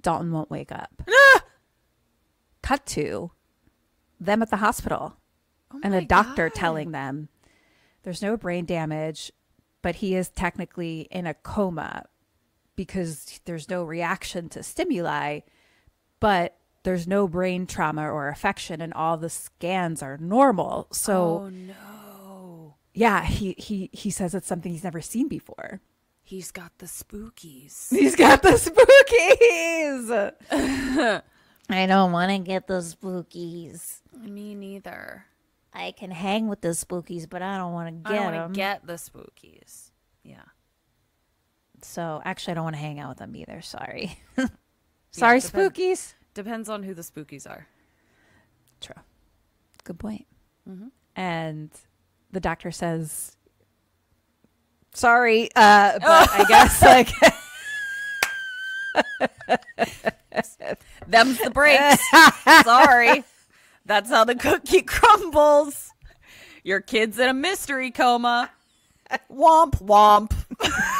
Dalton won't wake up. Ah! Cut to them at the hospital oh and a doctor God. telling them there's no brain damage, but he is technically in a coma because there's no reaction to stimuli, but there's no brain trauma or affection and all the scans are normal. So Oh no. yeah, he he he says it's something he's never seen before. He's got the spookies. He's got the spookies. I don't want to get the spookies. Me neither. I can hang with the spookies, but I don't want to I get them. get the spookies. Yeah. so actually, I don't want to hang out with them either. Sorry. Sorry, depend- spookies. Depends on who the spookies are. True. Good point. Mm-hmm. And the doctor says, "Sorry, uh, but I guess like." Them's the breaks. Sorry. That's how the cookie crumbles. Your kid's in a mystery coma. Womp womp.